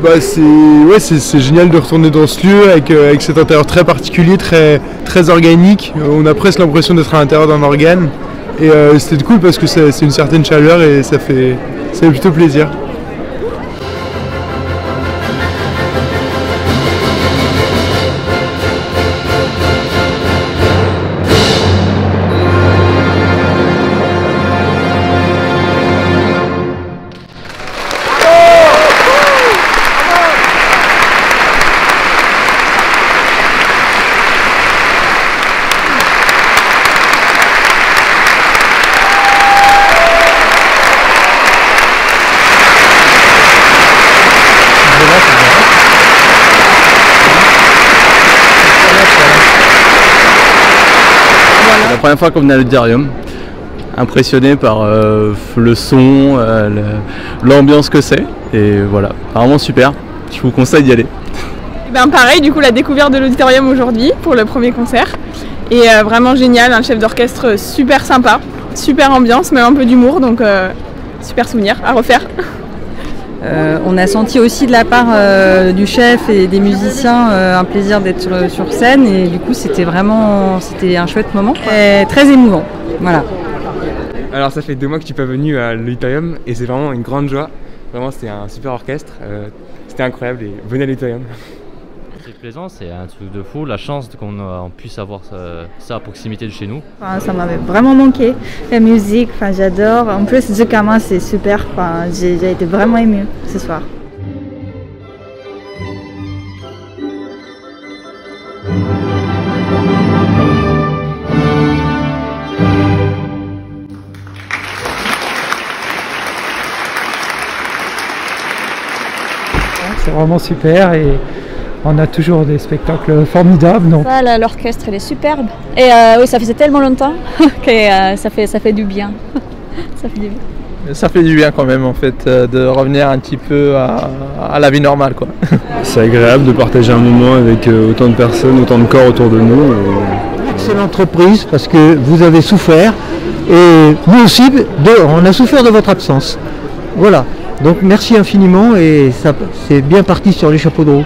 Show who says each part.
Speaker 1: Bah c'est ouais, c'est génial de retourner dans ce lieu avec, euh, avec cet intérieur très particulier, très, très organique. On a presque l'impression d'être à l'intérieur d'un organe. Et euh, c'était cool parce que c'est une certaine chaleur et ça fait, ça fait plutôt plaisir.
Speaker 2: Première fois qu'on venait à l'auditorium, impressionné par euh, le son, euh, l'ambiance que c'est. Et voilà, vraiment super. Je vous conseille d'y aller.
Speaker 3: Eh Ben pareil, du coup la découverte de l'auditorium aujourd'hui pour le premier concert. Et euh, vraiment génial, un chef d'orchestre super sympa, super ambiance, même un peu d'humour, donc super souvenir à refaire.
Speaker 4: Euh, on a senti aussi de la part euh, du chef et des musiciens euh, un plaisir d'être sur, sur scène et du coup c'était vraiment c'était un chouette moment et très émouvant. Voilà.
Speaker 5: Alors ça fait deux mois que je suis pas venu à l'auditorium et c'est vraiment une grande joie. Vraiment c'était un super orchestre, euh, c'était incroyable et venez à l'auditorium.
Speaker 6: C'est plaisant, c'est un truc de fou. La chance qu'on euh, puisse avoir ça, ça à proximité de chez nous.
Speaker 7: Enfin, ça m'avait vraiment manqué. La musique, enfin, j'adore. En plus, Zukama, c'est super. Enfin, j'ai j'ai été vraiment émue ce soir.
Speaker 8: C'est vraiment super et on a toujours des spectacles formidables. Donc
Speaker 9: Ça, là, l'orchestre, il est superbe. Et euh, oui, ça faisait tellement longtemps que euh, ça, fait, ça fait du bien. ça fait du bien.
Speaker 10: Ça fait du bien quand même en fait euh, de revenir un petit peu à, à la vie normale quoi.
Speaker 1: C'est agréable de partager un moment avec autant de personnes, autant de corps autour de nous.
Speaker 11: Excellente reprise parce que vous avez souffert et nous aussi, de- on a souffert de votre absence. Voilà. Donc merci infiniment et ça c'est bien parti sur les chapeaux de roue.